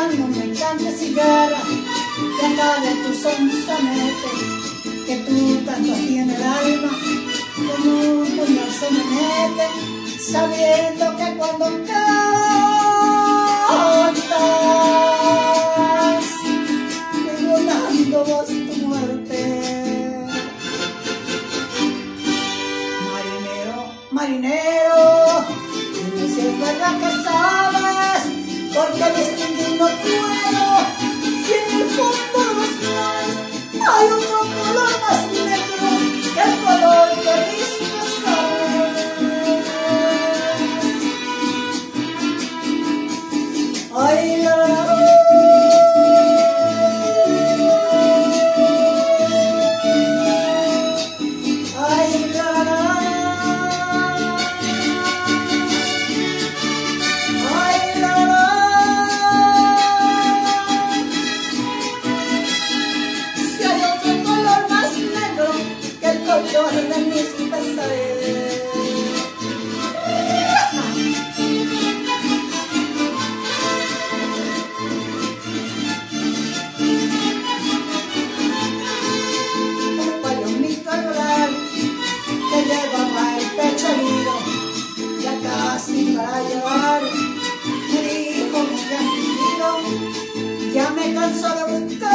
cantando me cante cigarra, que acabe tu sonsonete, que tú tanto tienes el alma, como un puñal se me mete, sabiendo que cuando cantas, perdonando vos tu muerte. Marinero, marinero, no puedo cansada de